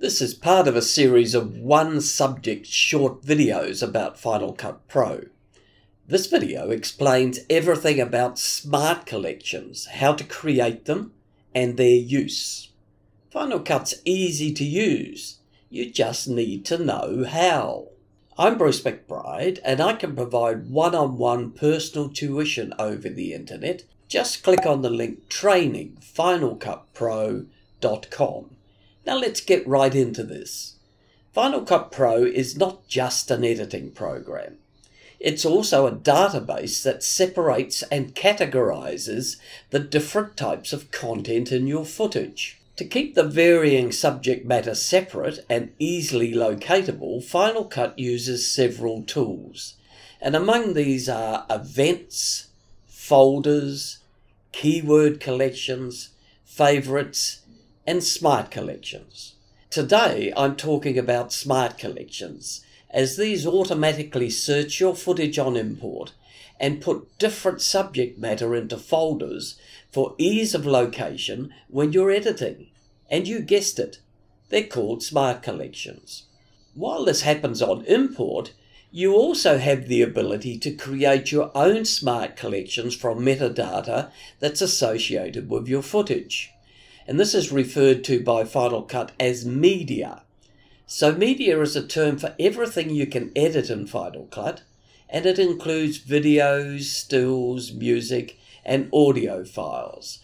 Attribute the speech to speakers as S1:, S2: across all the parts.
S1: This is part of a series of one subject short videos about Final Cut Pro. This video explains everything about smart collections, how to create them, and their use. Final Cut's easy to use, you just need to know how. I'm Bruce McBride and I can provide one-on-one personal tuition over the internet. Just click on the link trainingfinalcutpro.com. Now let's get right into this. Final Cut Pro is not just an editing program. It's also a database that separates and categorizes the different types of content in your footage. To keep the varying subject matter separate and easily locatable, Final Cut uses several tools. And among these are events, folders, keyword collections, favorites, and smart collections. Today I'm talking about smart collections, as these automatically search your footage on import and put different subject matter into folders for ease of location when you're editing. And you guessed it, they're called smart collections. While this happens on import, you also have the ability to create your own smart collections from metadata that's associated with your footage. And this is referred to by Final Cut as media. So media is a term for everything you can edit in Final Cut, and it includes videos, stills, music, and audio files.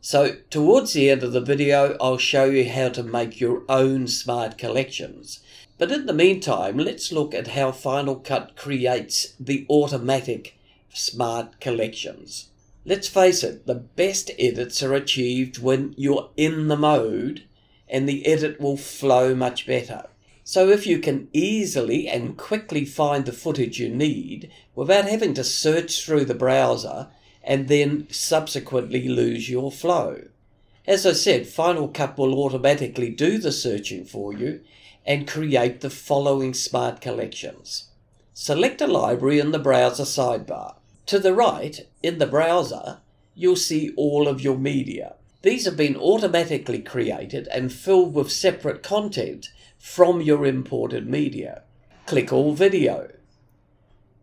S1: So towards the end of the video, I'll show you how to make your own smart collections. But in the meantime, let's look at how Final Cut creates the automatic smart collections. Let's face it, the best edits are achieved when you're in the mode and the edit will flow much better. So if you can easily and quickly find the footage you need without having to search through the browser and then subsequently lose your flow. As I said, Final Cut will automatically do the searching for you and create the following smart collections. Select a library in the browser sidebar. To the right, in the browser, you'll see all of your media. These have been automatically created and filled with separate content from your imported media. Click All Video.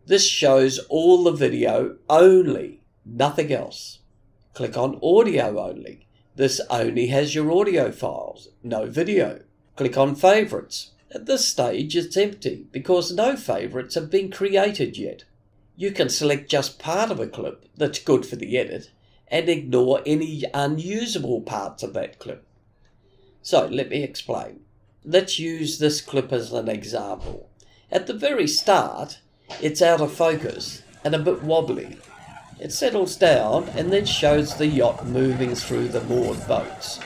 S1: This shows all the video only nothing else. Click on audio only. This only has your audio files, no video. Click on favorites. At this stage it's empty because no favorites have been created yet. You can select just part of a clip that's good for the edit and ignore any unusable parts of that clip. So let me explain. Let's use this clip as an example. At the very start, it's out of focus and a bit wobbly it settles down and then shows the yacht moving through the moored boats.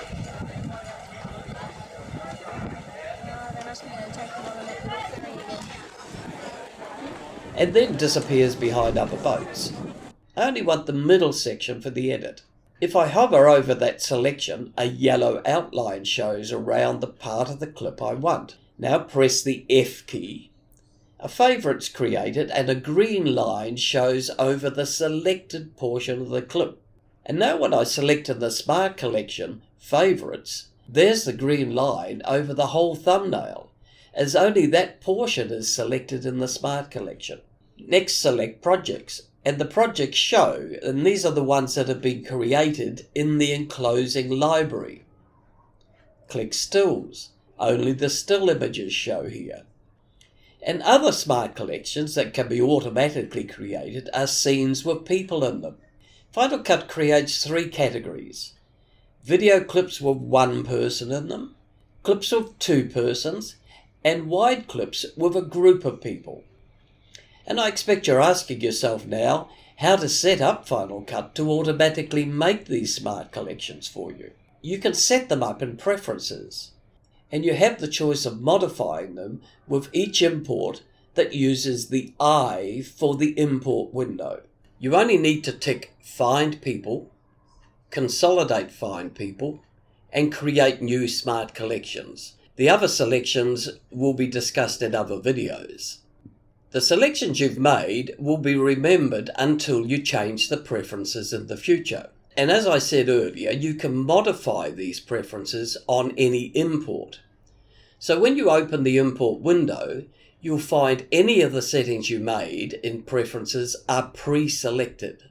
S1: And then disappears behind other boats. I only want the middle section for the edit. If I hover over that selection, a yellow outline shows around the part of the clip I want. Now press the F key a favourite's created and a green line shows over the selected portion of the clip. And now when I select in the Smart Collection, Favourites, there's the green line over the whole thumbnail, as only that portion is selected in the Smart Collection. Next select Projects, and the projects show, and these are the ones that have been created in the enclosing library. Click Stills, only the still images show here. And other smart collections that can be automatically created are scenes with people in them. Final Cut creates three categories. Video clips with one person in them, clips with two persons, and wide clips with a group of people. And I expect you're asking yourself now how to set up Final Cut to automatically make these smart collections for you. You can set them up in preferences and you have the choice of modifying them with each import that uses the I for the import window. You only need to tick Find People, Consolidate Find People, and create new smart collections. The other selections will be discussed in other videos. The selections you've made will be remembered until you change the preferences in the future. And as I said earlier, you can modify these preferences on any import. So when you open the import window, you'll find any of the settings you made in preferences are pre-selected.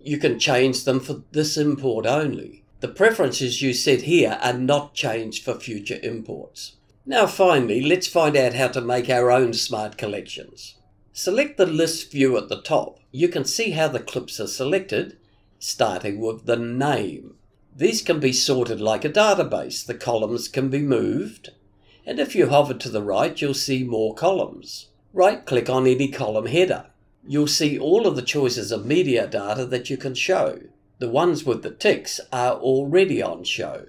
S1: You can change them for this import only. The preferences you set here are not changed for future imports. Now finally, let's find out how to make our own smart collections. Select the list view at the top. You can see how the clips are selected, starting with the name. These can be sorted like a database. The columns can be moved, and if you hover to the right, you'll see more columns. Right click on any column header. You'll see all of the choices of media data that you can show. The ones with the ticks are already on show.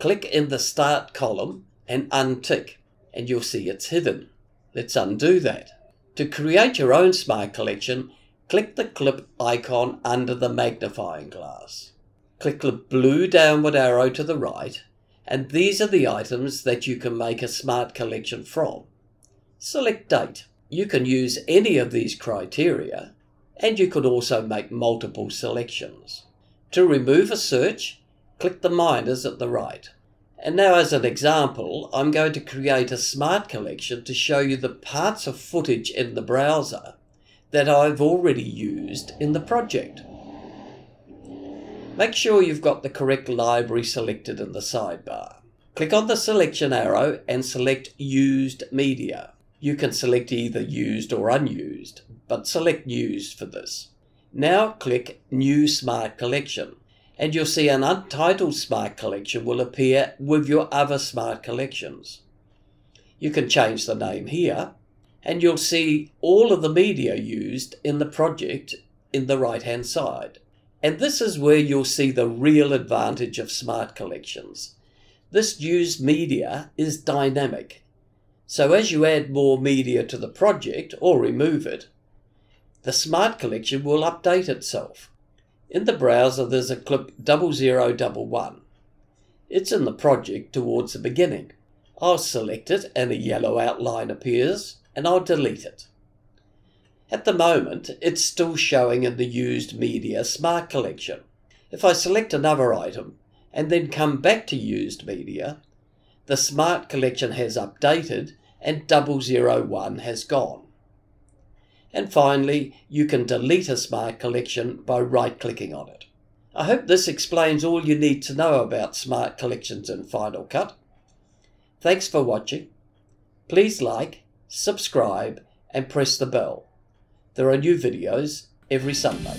S1: Click in the Start column and untick, and you'll see it's hidden. Let's undo that. To create your own Smart Collection, click the clip icon under the magnifying glass. Click the blue downward arrow to the right, and these are the items that you can make a Smart Collection from. Select Date. You can use any of these criteria, and you could also make multiple selections. To remove a search, click the minus at the right. And now as an example, I'm going to create a smart collection to show you the parts of footage in the browser that I've already used in the project. Make sure you've got the correct library selected in the sidebar. Click on the selection arrow and select Used Media. You can select either used or unused, but select used for this. Now click New Smart Collection and you'll see an untitled smart collection will appear with your other smart collections. You can change the name here and you'll see all of the media used in the project in the right hand side. And this is where you'll see the real advantage of smart collections. This used media is dynamic. So as you add more media to the project or remove it, the smart collection will update itself. In the browser, there's a clip 0011. It's in the project towards the beginning. I'll select it and a yellow outline appears and I'll delete it. At the moment, it's still showing in the used media smart collection. If I select another item and then come back to used media, the smart collection has updated and 001 has gone. And finally, you can delete a Smart Collection by right-clicking on it. I hope this explains all you need to know about Smart Collections in Final Cut. Thanks for watching. Please like, subscribe and press the bell. There are new videos every Sunday.